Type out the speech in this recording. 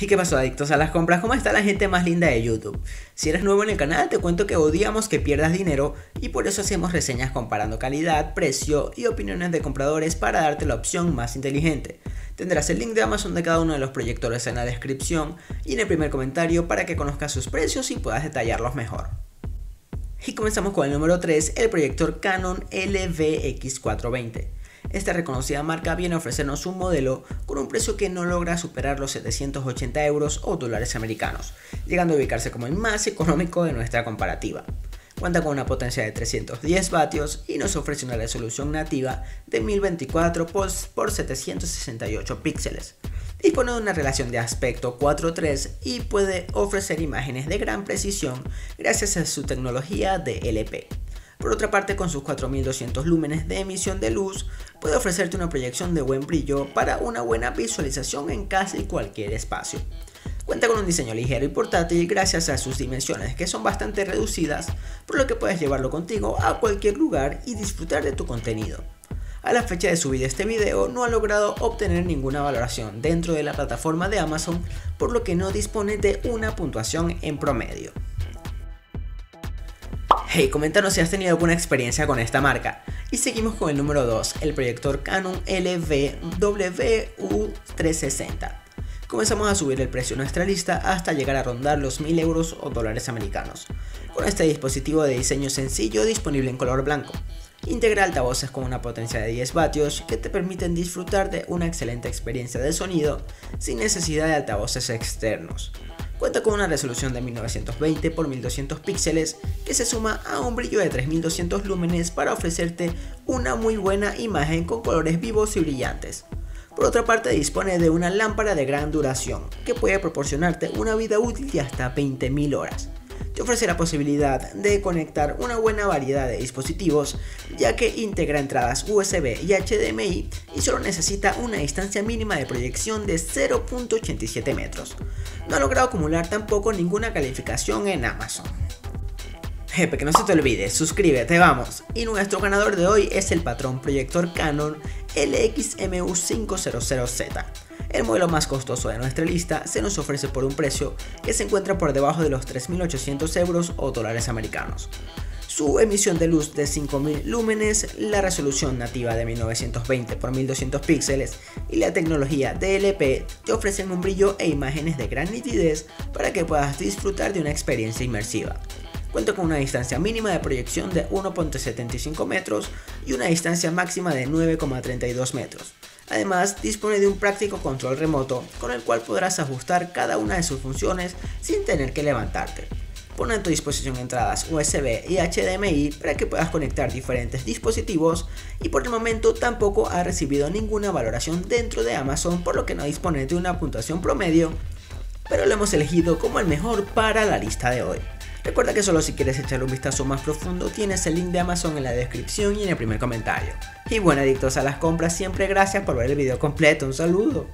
¿Y qué pasó adictos a las compras? ¿Cómo está la gente más linda de YouTube? Si eres nuevo en el canal te cuento que odiamos que pierdas dinero y por eso hacemos reseñas comparando calidad, precio y opiniones de compradores para darte la opción más inteligente. Tendrás el link de Amazon de cada uno de los proyectores en la descripción y en el primer comentario para que conozcas sus precios y puedas detallarlos mejor. Y comenzamos con el número 3, el proyector Canon LVX420. Esta reconocida marca viene a ofrecernos un modelo con un precio que no logra superar los 780 euros o dólares americanos, llegando a ubicarse como el más económico de nuestra comparativa. Cuenta con una potencia de 310 vatios y nos ofrece una resolución nativa de 1024 x 768 píxeles. Dispone de una relación de aspecto 4.3 y puede ofrecer imágenes de gran precisión gracias a su tecnología de LP. Por otra parte, con sus 4200 lúmenes de emisión de luz, puede ofrecerte una proyección de buen brillo para una buena visualización en casi cualquier espacio. Cuenta con un diseño ligero y portátil gracias a sus dimensiones que son bastante reducidas, por lo que puedes llevarlo contigo a cualquier lugar y disfrutar de tu contenido. A la fecha de subir este video no ha logrado obtener ninguna valoración dentro de la plataforma de Amazon, por lo que no dispone de una puntuación en promedio. Hey, coméntanos si has tenido alguna experiencia con esta marca. Y seguimos con el número 2, el proyector Canon LVW360. Comenzamos a subir el precio de nuestra lista hasta llegar a rondar los 1000 euros o dólares americanos. Con este dispositivo de diseño sencillo disponible en color blanco. Integra altavoces con una potencia de 10 vatios que te permiten disfrutar de una excelente experiencia de sonido sin necesidad de altavoces externos. Cuenta con una resolución de 1920 x 1200 píxeles que se suma a un brillo de 3200 lúmenes para ofrecerte una muy buena imagen con colores vivos y brillantes. Por otra parte dispone de una lámpara de gran duración que puede proporcionarte una vida útil de hasta 20.000 horas te ofrece la posibilidad de conectar una buena variedad de dispositivos, ya que integra entradas USB y HDMI y solo necesita una distancia mínima de proyección de 0.87 metros. No ha logrado acumular tampoco ninguna calificación en Amazon. Jepe, que no se te olvide, suscríbete, vamos. Y nuestro ganador de hoy es el patrón proyector Canon LXMU500Z. El modelo más costoso de nuestra lista se nos ofrece por un precio que se encuentra por debajo de los 3.800 euros o dólares americanos. Su emisión de luz de 5000 lúmenes, la resolución nativa de 1920 x 1200 píxeles y la tecnología DLP te ofrecen un brillo e imágenes de gran nitidez para que puedas disfrutar de una experiencia inmersiva. Cuenta con una distancia mínima de proyección de 1.75 metros y una distancia máxima de 9,32 metros. Además, dispone de un práctico control remoto con el cual podrás ajustar cada una de sus funciones sin tener que levantarte. Pone a tu disposición entradas USB y HDMI para que puedas conectar diferentes dispositivos y por el momento tampoco ha recibido ninguna valoración dentro de Amazon por lo que no dispone de una puntuación promedio, pero lo hemos elegido como el mejor para la lista de hoy. Recuerda que solo si quieres echar un vistazo más profundo tienes el link de Amazon en la descripción y en el primer comentario. Y bueno adictos a las compras, siempre gracias por ver el video completo, un saludo.